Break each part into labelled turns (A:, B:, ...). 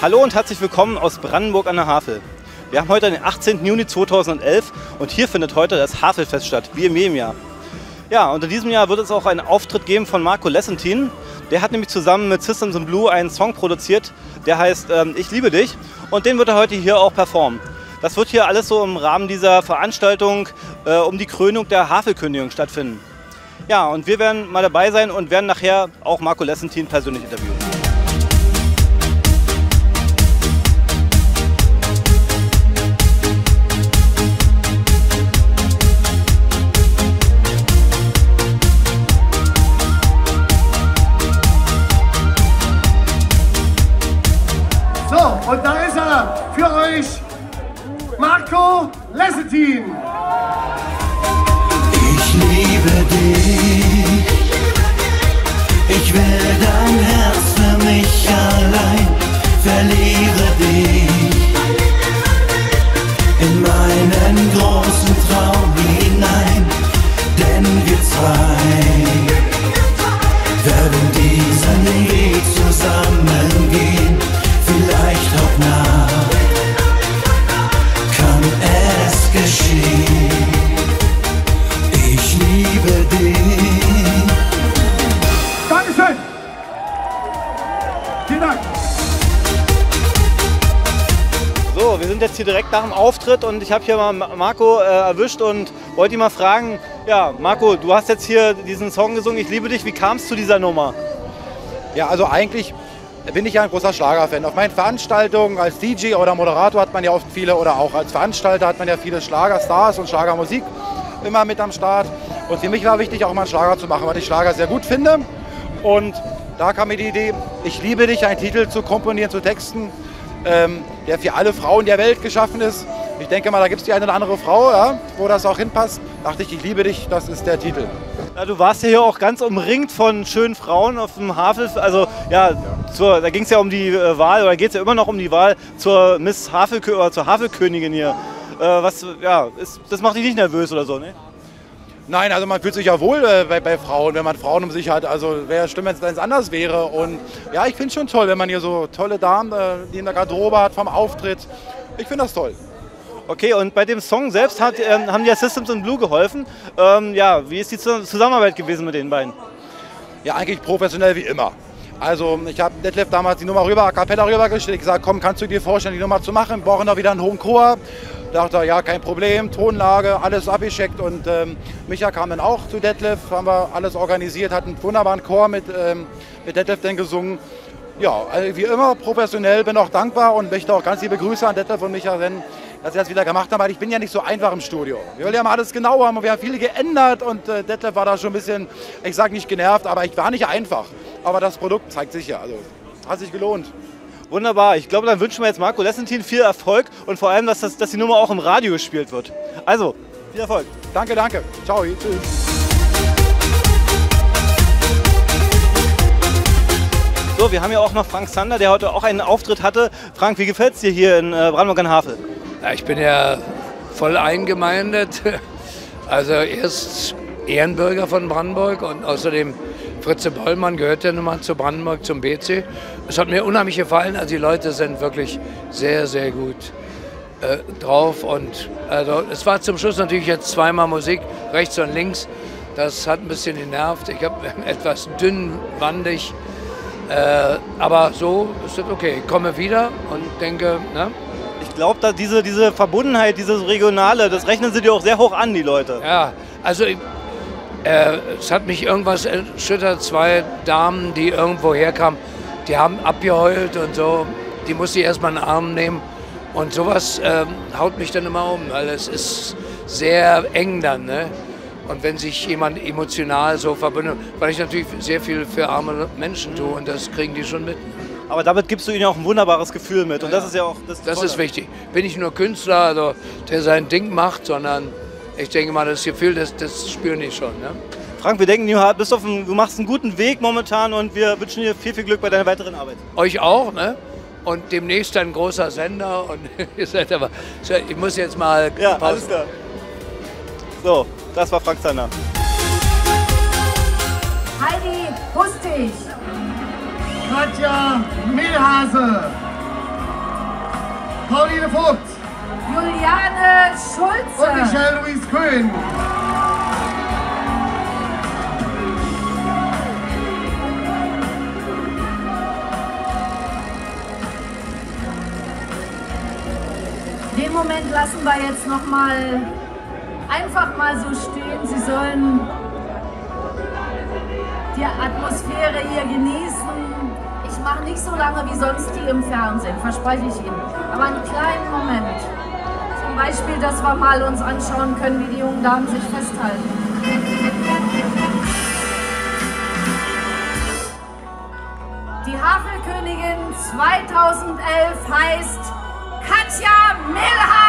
A: Hallo und herzlich willkommen aus Brandenburg an der Havel. Wir haben heute den 18. Juni 2011 und hier findet heute das Havelfest statt, wie in jedem Jahr. Ja, und in diesem Jahr wird es auch einen Auftritt geben von Marco Lessentin. Der hat nämlich zusammen mit Systems in Blue einen Song produziert, der heißt ähm, Ich liebe dich und den wird er heute hier auch performen. Das wird hier alles so im Rahmen dieser Veranstaltung äh, um die Krönung der Havelkönigin stattfinden. Ja, und wir werden mal dabei sein und werden nachher auch Marco Lessentin persönlich interviewen.
B: Ich liebe dich. Ich will dein Herz für mich allein. Verliere
A: So, wir sind jetzt hier direkt nach dem Auftritt und ich habe hier mal Marco äh, erwischt und wollte ihn mal fragen, ja, Marco, du hast jetzt hier diesen Song gesungen, Ich liebe dich, wie kam es zu dieser Nummer?
C: Ja, also eigentlich bin ich ja ein großer Schlagerfan. Auf meinen Veranstaltungen als DJ oder Moderator hat man ja oft viele oder auch als Veranstalter hat man ja viele Schlagerstars und Schlagermusik immer mit am Start. Und für mich war wichtig, auch mal einen Schlager zu machen, weil ich Schlager sehr gut finde. Und da kam mir die Idee, ich liebe dich, einen Titel zu komponieren, zu texten, ähm, der für alle Frauen der Welt geschaffen ist. Ich denke mal, da gibt es die eine oder andere Frau, ja, wo das auch hinpasst. Dachte ich, ich liebe dich, das ist der Titel.
A: Ja, du warst ja hier auch ganz umringt von schönen Frauen auf dem Havel. Also ja, zur, da ging es ja um die äh, Wahl, oder geht es ja immer noch um die Wahl zur Miss Havelkö oder zur Havelkönigin hier. Äh, was, ja, ist, das macht dich nicht nervös oder so, ne?
C: Nein, also man fühlt sich ja wohl äh, bei, bei Frauen, wenn man Frauen um sich hat. Also wäre schlimm, wenn es anders wäre. Und ja, ich finde es schon toll, wenn man hier so tolle Damen, äh, die in der Garderobe hat vom Auftritt. Ich finde das toll.
A: Okay, und bei dem Song selbst hat, ähm, haben die Systems in Blue geholfen. Ähm, ja, wie ist die Zus- Zusammenarbeit gewesen mit den beiden?
C: Ja, eigentlich professionell wie immer. Also ich habe Detlef damals die Nummer rüber, a cappella rübergestellt. Gesagt, komm, kannst du dir vorstellen, die Nummer zu machen? Brauchen da wieder einen hohen Chor. Dachte ja, kein Problem, Tonlage, alles abgeschickt. Und ähm, Micha kam dann auch zu Detlef, haben wir alles organisiert, hat einen wunderbaren Chor mit, ähm, mit Detlef dann gesungen. Ja, also wie immer professionell, bin auch dankbar und möchte auch ganz liebe Grüße an Detlef und Micha senden, dass sie das wieder gemacht haben, weil ich bin ja nicht so einfach im Studio. Wir wollen ja mal alles genau haben und wir haben viel geändert und äh, Detlef war da schon ein bisschen, ich sage nicht genervt, aber ich war nicht einfach. Aber das Produkt zeigt sich ja, also hat sich gelohnt.
A: Wunderbar. Ich glaube, dann wünschen wir jetzt Marco Lessentin viel Erfolg und vor allem, dass, das, dass die Nummer auch im Radio gespielt wird. Also, viel Erfolg.
C: Danke, danke. Ciao, tschüss.
A: So, wir haben ja auch noch Frank Sander, der heute auch einen Auftritt hatte. Frank, wie gefällt es dir hier in äh, Brandenburg an Havel?
D: Ja, ich bin ja voll eingemeindet. Also erst Ehrenbürger von Brandenburg und außerdem Fritze Bollmann gehört ja nun mal zu Brandenburg, zum BC. Es hat mir unheimlich gefallen. Also die Leute sind wirklich sehr, sehr gut äh, drauf. Und also es war zum Schluss natürlich jetzt zweimal Musik, rechts und links. Das hat ein bisschen genervt. Ich habe etwas dünnwandig. Äh, aber so ist es okay. Ich komme wieder und denke, ne?
A: Ich glaube, diese, diese Verbundenheit, dieses Regionale, das rechnen sie dir auch sehr hoch an, die Leute.
D: Ja, also ich- äh, es hat mich irgendwas erschüttert. Zwei Damen, die irgendwo herkamen, die haben abgeheult und so. Die musste ich erstmal in den Arm nehmen. Und sowas ähm, haut mich dann immer um, weil es ist sehr eng dann. Ne? Und wenn sich jemand emotional so verbindet, weil ich natürlich sehr viel für arme Menschen tue und das kriegen die schon mit.
A: Aber damit gibst du ihnen auch ein wunderbares Gefühl mit. Und das ist ja auch das,
D: Das
A: Tolle.
D: ist wichtig. Bin ich nur Künstler, also, der sein Ding macht, sondern ich denke mal, das Gefühl, das, das spüren die schon. Ne?
A: Frank, wir denken, du, bist auf einem, du machst einen guten Weg momentan und wir wünschen dir viel, viel Glück bei deiner weiteren Arbeit.
D: Euch auch, ne? Und demnächst ein großer Sender und ihr seid aber. So, Ich muss jetzt mal.
A: Ja,
D: Pause-
A: alles klar. So, das war Frank Zander.
E: Heidi Hustig.
F: Katja Mehlhase. Pauline Vogt
E: Juliane
F: und
E: Schulze.
F: Michelle Louise Köhn.
E: Den Moment lassen wir jetzt noch mal einfach mal so stehen. Sie sollen die Atmosphäre hier genießen. Ich mache nicht so lange wie sonst die im Fernsehen, verspreche ich Ihnen. Aber einen kleinen Moment. Beispiel, dass wir mal uns anschauen können, wie die jungen Damen sich festhalten. Die Havelkönigin 2011 heißt Katja Milhase.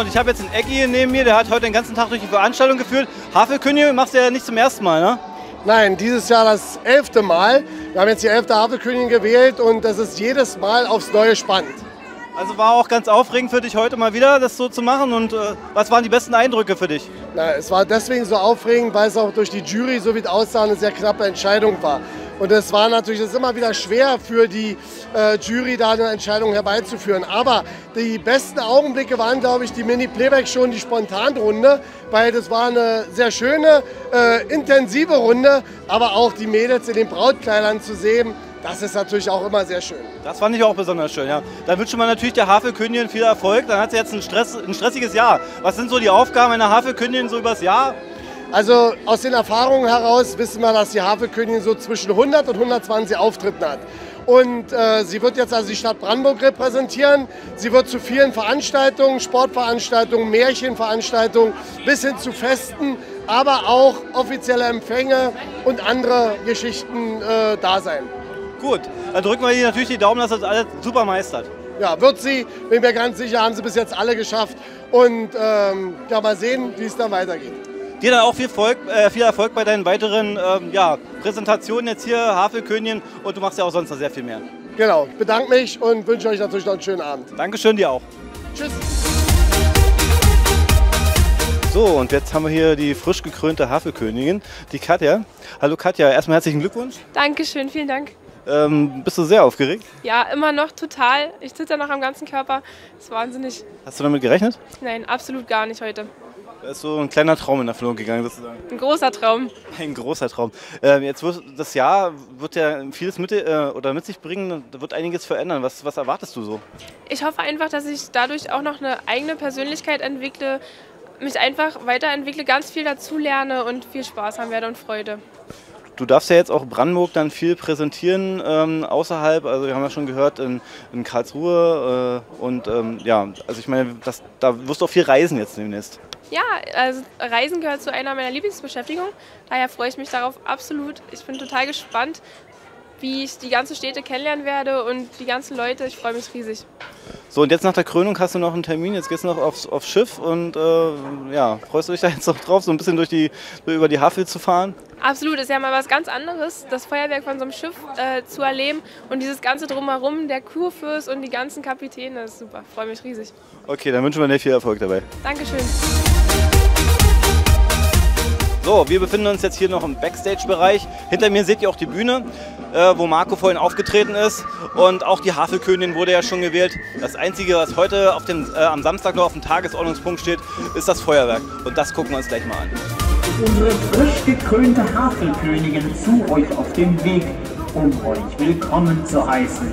A: Und ich habe jetzt einen Eggy hier neben mir, der hat heute den ganzen Tag durch die Veranstaltung geführt. Havelkönigin machst du ja nicht zum ersten Mal, ne?
F: Nein, dieses Jahr das elfte Mal. Wir haben jetzt die elfte Havelkönigin gewählt und das ist jedes Mal aufs Neue spannend.
A: Also war auch ganz aufregend für dich heute mal wieder, das so zu machen. Und äh, was waren die besten Eindrücke für dich?
F: Na, es war deswegen so aufregend, weil es auch durch die Jury, so wie es aussah, eine sehr knappe Entscheidung war. Und es war natürlich ist immer wieder schwer für die äh, Jury, da eine Entscheidung herbeizuführen. Aber die besten Augenblicke waren, glaube ich, die Mini-Playback schon, die Spontanrunde, weil das war eine sehr schöne, äh, intensive Runde. Aber auch die Mädels in den Brautkleidern zu sehen, das ist natürlich auch immer sehr schön.
A: Das fand ich auch besonders schön, ja. Dann wünsche man natürlich der Havelkönigin viel Erfolg. Dann hat sie jetzt ein, Stress, ein stressiges Jahr. Was sind so die Aufgaben einer Havelkönigin so übers Jahr?
F: Also aus den Erfahrungen heraus wissen wir, dass die Havelkönigin so zwischen 100 und 120 Auftritten hat. Und äh, sie wird jetzt also die Stadt Brandenburg repräsentieren. Sie wird zu vielen Veranstaltungen, Sportveranstaltungen, Märchenveranstaltungen bis hin zu Festen, aber auch offizielle Empfänge und andere Geschichten äh, da sein.
A: Gut, dann drücken wir ihr natürlich die Daumen, dass das alles super meistert.
F: Ja, wird sie, bin mir ganz sicher, haben sie bis jetzt alle geschafft. Und ähm, ja, mal sehen, wie es dann weitergeht.
A: Dir dann auch viel, Volk, äh, viel Erfolg bei deinen weiteren ähm, ja, Präsentationen jetzt hier, Havelkönigin. Und du machst ja auch sonst noch sehr viel mehr.
F: Genau, ich bedanke mich und wünsche euch natürlich noch einen schönen Abend.
A: Dankeschön dir auch.
F: Tschüss.
A: So, und jetzt haben wir hier die frisch gekrönte Havelkönigin, die Katja. Hallo Katja, erstmal herzlichen Glückwunsch.
G: Dankeschön, vielen Dank.
A: Ähm, bist du sehr aufgeregt?
G: Ja, immer noch total. Ich zitter noch am ganzen Körper. Das ist wahnsinnig.
A: Hast du damit gerechnet?
G: Nein, absolut gar nicht heute.
A: Da ist so ein kleiner Traum in Erfüllung gegangen, sozusagen.
G: Ein großer Traum.
A: Ein großer Traum. Ähm, jetzt wird das Jahr wird ja vieles mit, äh, oder mit sich bringen, da wird einiges verändern. Was, was erwartest du so?
G: Ich hoffe einfach, dass ich dadurch auch noch eine eigene Persönlichkeit entwickle, mich einfach weiterentwickle, ganz viel dazulerne und viel Spaß haben werde und Freude.
A: Du darfst ja jetzt auch Brandenburg dann viel präsentieren ähm, außerhalb. Also wir haben ja schon gehört in, in Karlsruhe äh, und ähm, ja, also ich meine, das, da wirst du auch viel reisen jetzt demnächst.
G: Ja, also Reisen gehört zu einer meiner Lieblingsbeschäftigungen. Daher freue ich mich darauf absolut. Ich bin total gespannt, wie ich die ganzen Städte kennenlernen werde und die ganzen Leute. Ich freue mich riesig.
A: So, und jetzt nach der Krönung hast du noch einen Termin, jetzt gehst du noch aufs, aufs Schiff und äh, ja, freust du dich da jetzt noch drauf, so ein bisschen durch die, über die Havel zu fahren?
G: Absolut, ist ja mal was ganz anderes, das Feuerwerk von so einem Schiff äh, zu erleben und dieses ganze Drumherum, der Kurfürst und die ganzen Kapitäne, das ist super, freue mich riesig.
A: Okay, dann wünschen wir dir viel Erfolg dabei.
G: Dankeschön.
A: So, wir befinden uns jetzt hier noch im Backstage-Bereich. Hinter mir seht ihr auch die Bühne, äh, wo Marco vorhin aufgetreten ist. Und auch die Havelkönigin wurde ja schon gewählt. Das Einzige, was heute auf dem, äh, am Samstag noch auf dem Tagesordnungspunkt steht, ist das Feuerwerk. Und das gucken wir uns gleich mal an.
H: unsere frisch gekrönte Havelkönigin zu euch auf dem Weg, um euch willkommen zu heißen.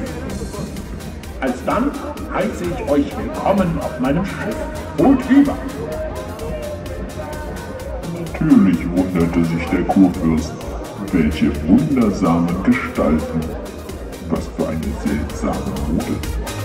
H: Alsdann heiße ich euch willkommen auf meinem Schiff. Holt über!
I: Natürlich wunderte sich der Kurfürst. Welche wundersamen Gestalten. Was für eine seltsame Mode.